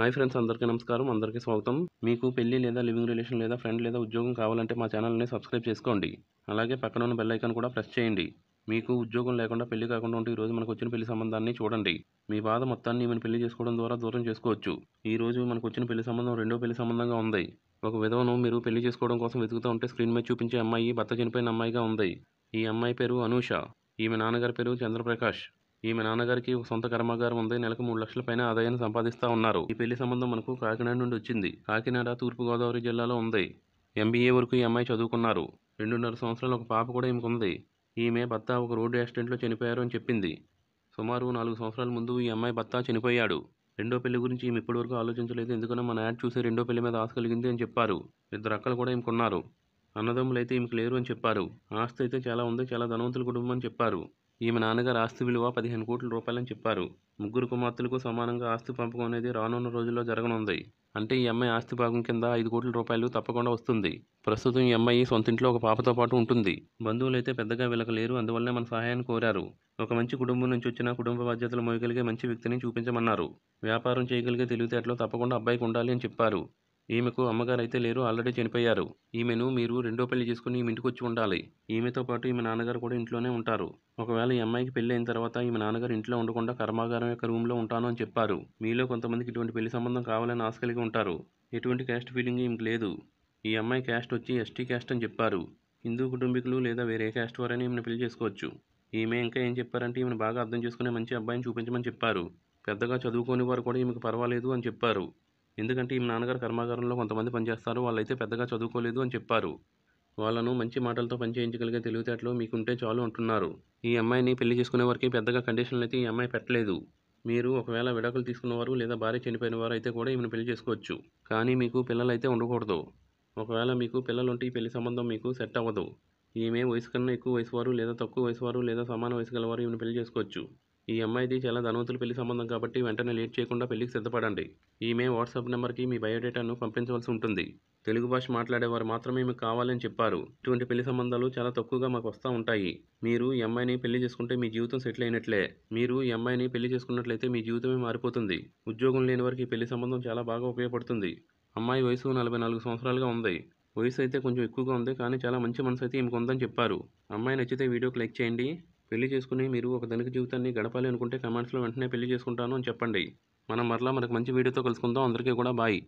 Hi friends అందరికీ నమస్కారం అందరికీ స్వాగతం. మీకు పెళ్ళి లేదా లివింగ్ రిలేషన్ లేదా ఫ్రెండ్ లేదా ఉద్యోగం కావాలంటే మా ఛానల్ని సబ్స్క్రైబ్ చేసుకోండి. అలాగే పక్కన ఉన్న బెల్ ఐకాన్ కూడా ప్రెస్ చేయండి. మీకు ఉద్యోగం లేకుండా పెళ్ళి కాకుండా ఉంటే ఈరోజు మనకు వచ్చిన పెళ్ళి సంబంధాన్ని చూడండి. మీ బాధ మొత్తాన్ని ఈమెను పెళ్ళి చేసుకోవడం ద్వారా దూరం చేసుకోవచ్చు. ఈ రోజు మనకు వచ్చిన పెళ్ళి సంబంధం రెండో పెళ్ళి సంబంధంగా ఉంది. ఒక విధవను మీరు పెళ్ళి చేసుకోవడం కోసం వెతుకుతూ ఉంటే స్క్రీన్ మీద చూపించే అమ్మాయి భర్త చనిపోయిన అమ్మాయిగా ఉంది. ఈ అమ్మాయి పేరు అనూష. ఈమె నాన్నగారి పేరు చంద్రప్రకాష్. ఈమె నాన్నగారికి ఒక సొంత కర్మాగారం ఉంది. నెలకు మూడు లక్షల పైన ఆదాయాన్ని సంపాదిస్తా ఉన్నారు. ఈ పెళ్ళి సంబంధం మనకు కాకినాడ నుండి వచ్చింది. కాకినాడ తూర్పుగోదావరి జిల్లాలో ఉంది. ఎంబీఏ వరకు ఈ అమ్మాయి చదువుకున్నారు. రెండున్నర సంవత్సరాలు ఒక పాప కూడా ఈమెకుంది ఈమె భర్త ఒక రోడ్డు యాక్సిడెంట్లో చనిపోయారు అని చెప్పింది. సుమారు నాలుగు సంవత్సరాల ముందు ఈ అమ్మాయి భర్త చనిపోయాడు. రెండో పెళ్ళి గురించి ఈమె ఇప్పటివరకు ఆలోచించలేదు. ఎందుకన్నా మన యాడ్ చూసి రెండో పెళ్ళి మీద ఆశ కలిగింది అని చెప్పారు. ఇద్దరు అక్కలు కూడా ఈమెకున్నారు అన్నదమ్ములు అయితే ఈమెకు లేరు అని చెప్పారు. ఆస్తి అయితే చాలా ఉంది. చాలా ధనవంతుల కుటుంబం అని చెప్పారు. ఈమె నాన్నగారు ఆస్తి విలువ పదిహేను కోట్ల రూపాయలని చెప్పారు. ముగ్గురు కుమార్తెలకు సమానంగా ఆస్తి పంపకం అనేది రానున్న రోజుల్లో జరగనుంది. అంటే ఈ అమ్మాయి ఆస్తి భాగం కింద ఐదు కోట్ల రూపాయలు తప్పకుండా వస్తుంది. ప్రస్తుతం ఈ అమ్మాయి సొంతింట్లో ఒక పాపతో పాటు ఉంటుంది. బంధువులు అయితే పెద్దగా వెలకలేరు అందువల్లనే మన సహాయాన్ని కోరారు. ఒక మంచి కుటుంబం నుంచి వచ్చిన కుటుంబ బాధ్యతలు మోయగలిగే మంచి వ్యక్తిని చూపించమన్నారు. వ్యాపారం చేయగలిగే తెలివితేటలు తప్పకుండా అబ్బాయికి ఉండాలి అని చెప్పారు. ఈమెకు అమ్మగారు అయితే లేరు ఆల్రెడీ చనిపోయారు. ఈమెను మీరు రెండో పెళ్ళి చేసుకుని ఈమె ఇంటికి వచ్చి ఉండాలి. ఈమెతో పాటు ఈమె నాన్నగారు కూడా ఇంట్లోనే ఉంటారు. ఒకవేళ ఈ అమ్మాయికి పెళ్ళి అయిన తర్వాత ఈమె నాన్నగారు ఇంట్లో ఉండకుండా కర్మాగారం యొక్క రూమ్లో ఉంటాను అని చెప్పారు. మీలో కొంతమందికి ఇటువంటి పెళ్ళి సంబంధం కావాలని ఆశ కలిగి ఉంటారు. ఎటువంటి క్యాస్ట్ ఫీలింగ్ ఈమెకు లేదు. ఈ అమ్మాయి క్యాస్ట్ వచ్చి ఎస్టీ క్యాస్ట్ అని చెప్పారు. హిందూ కుటుంబీకులు లేదా వేరే క్యాస్ట్ వారైనా ఈమెను పెళ్ళి చేసుకోవచ్చు. ఈమె ఇంకా ఏం చెప్పారంటే ఈమెను బాగా అర్థం చేసుకునే మంచి అబ్బాయిని చూపించమని చెప్పారు. పెద్దగా చదువుకోని వారు కూడా ఈమెకు పర్వాలేదు అని చెప్పారు. ఎందుకంటే ఈమె నాన్నగారు కర్మాగారంలో కొంతమంది పనిచేస్తారు వాళ్ళైతే పెద్దగా చదువుకోలేదు అని చెప్పారు. వాళ్ళను మంచి మాటలతో పనిచేయించగలిగే తెలివితేటలు మీకుంటే చాలు అంటున్నారు. ఈ అమ్మాయిని పెళ్ళి చేసుకునే వరకు పెద్దగా కండిషన్లు అయితే ఈ అమ్మాయి పెట్టలేదు. మీరు ఒకవేళ విడాకులు తీసుకున్నవారు లేదా భార్య చనిపోయిన వారు అయితే కూడా ఈమెను పెళ్ళి చేసుకోవచ్చు. కానీ మీకు పిల్లలు అయితే ఉండకూడదు. ఒకవేళ మీకు పిల్లలు ఉంటే ఈ పెళ్ళి సంబంధం మీకు సెట్ అవ్వదు. ఈమె వయసు కన్నా ఎక్కువ వయసు వారు లేదా తక్కువ వయసు వారు లేదా సమాన వయసు గలవారు ఈమెను పెళ్ళి చేసుకోవచ్చు. ఈ అమ్మాయిది చాలా ధనవంతుల పెళ్ళి సంబంధం కాబట్టి వెంటనే లేట్ చేయకుండా పెళ్ళికి సిద్ధపడండి. ఈమె వాట్సాప్ నెంబర్కి మీ బయోడేటాను పంపించవలసి ఉంటుంది. తెలుగు భాష మాట్లాడేవారు మాత్రమే మీకు కావాలని చెప్పారు. ఇటువంటి పెళ్ళి సంబంధాలు చాలా తక్కువగా మాకు వస్తూ ఉంటాయి. మీరు ఈ అమ్మాయిని పెళ్ళి చేసుకుంటే మీ జీవితం సెటిల్ అయినట్లే. మీరు ఈ అమ్మాయిని పెళ్ళి చేసుకున్నట్లయితే మీ జీవితమే మారిపోతుంది. ఉద్యోగం లేని వారికి పెళ్ళి సంబంధం చాలా బాగా ఉపయోగపడుతుంది. అమ్మాయి వయసు నలభై నాలుగు సంవత్సరాలుగా ఉంది. వయసు అయితే కొంచెం ఎక్కువగా ఉంది కానీ చాలా మంచి మనసు అయితే ఈమెకు ఉందని చెప్పారు. అమ్మాయి నచ్చితే వీడియోకి లైక్ చేయండి. పెళ్ళి చేసుకుని మీరు ఒక ధనిక జీవితాన్ని గడపాలి అనుకుంటే కమెంట్స్లో వెంటనే పెళ్ళి చేసుకుంటాను అని చెప్పండి. మనం మరలా మనకు మంచి వీడియోతో కలుసుకుందాం. అందరికీ కూడా బాయ్.